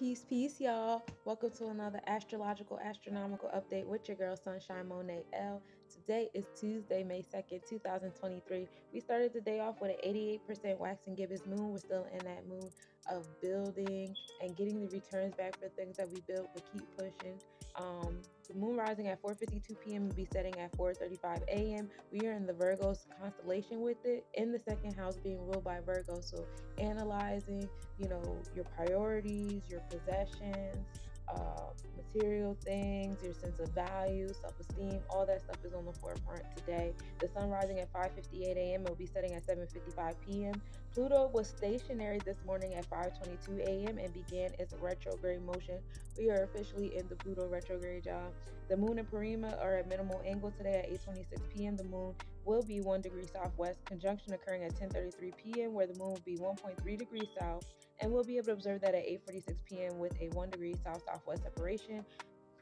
Peace, peace, y'all. Welcome to another astrological, astronomical update with your girl, Sunshine Monet L. Today is Tuesday, May 2nd, 2023. We started the day off with an 88% waxing gibbous moon. We're still in that moon of building and getting the returns back for things that we built, but keep pushing. Um, the moon rising at 4:52 p.m. will be setting at 4:35 a.m. We are in the Virgo's constellation with it in the second house being ruled by Virgo. So analyzing, you know, your priorities, your possessions, uh, material things, your sense of value, self-esteem, all that stuff is on the forefront today. The sun rising at 5:58 a.m. Will be setting at 7:55 p.m. Pluto was stationary this morning at 5:22 a.m. and began its retrograde motion. We are officially in the Pluto retrograde, y'all. The moon and Porrima are at minimal angle today at 8:26 p.m. The moon will be one degree southwest. Conjunction occurring at 10:33 p.m. where the moon will be 1.3 degrees south, and we'll be able to observe that at 8:46 p.m. with a one degree south southwest separation.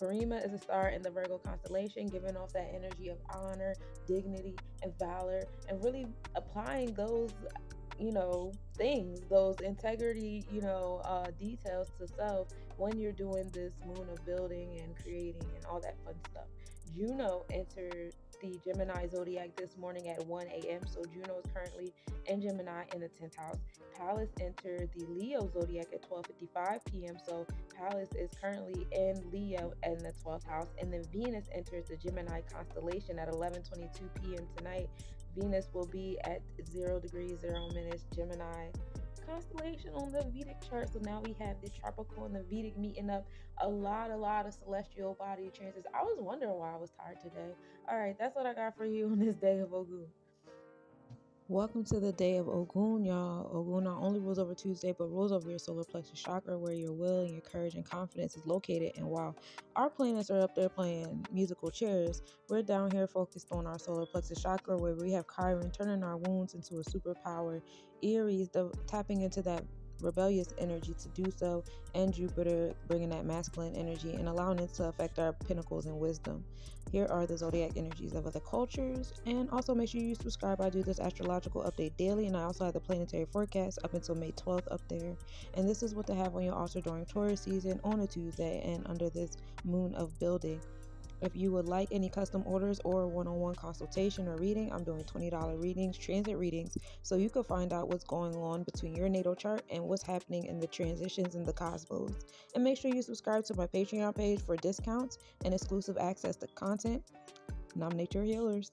Porrima is a star in the Virgo constellation, giving off that energy of honor, dignity, and valor, and really applying those you know things those integrity you know uh, details to self when you're doing this moon of building and creating and all that fun stuff juno entered the Gemini zodiac this morning at 1 a.m. So Juno is currently in Gemini in the 10th house. Pallas entered the Leo zodiac at 12:55 p.m. So Pallas is currently in Leo in the 12th house, and then Venus enters the Gemini constellation at 11:22 p.m. tonight. Venus will be at zero degrees zero minutes Gemini constellation on the Vedic chart. So now we have the tropical and the Vedic meeting up. A lot, a lot of celestial body transits. I was wondering why I was tired today. All right, that's what I got for you on this day of Ogun. Welcome to the day of Ogun, y'all. Ogun not only rules over Tuesday, but rules over your solar plexus chakra, where your will and your courage and confidence is located. And while our planets are up there playing musical chairs, we're down here focused on our solar plexus chakra, where we have Chiron turning our wounds into a superpower, Aries the, tapping into that rebellious energy to do so, and Jupiter bringing that masculine energy and allowing it to affect our pinnacles and wisdom. Here are the zodiac energies of other cultures, and also make sure you subscribe. I do this astrological update daily, and I also have the planetary forecast up until May 12th up there. And this is what to have on your altar during Taurus season on a Tuesday and under this moon of building. If you would like any custom orders or one on one consultation or reading, I'm doing $20 readings, transit readings, so you can find out what's going on between your natal chart and what's happening in the transitions in the cosmos. And make sure you subscribe to my Patreon page for discounts and exclusive access to content. Nominate your healers.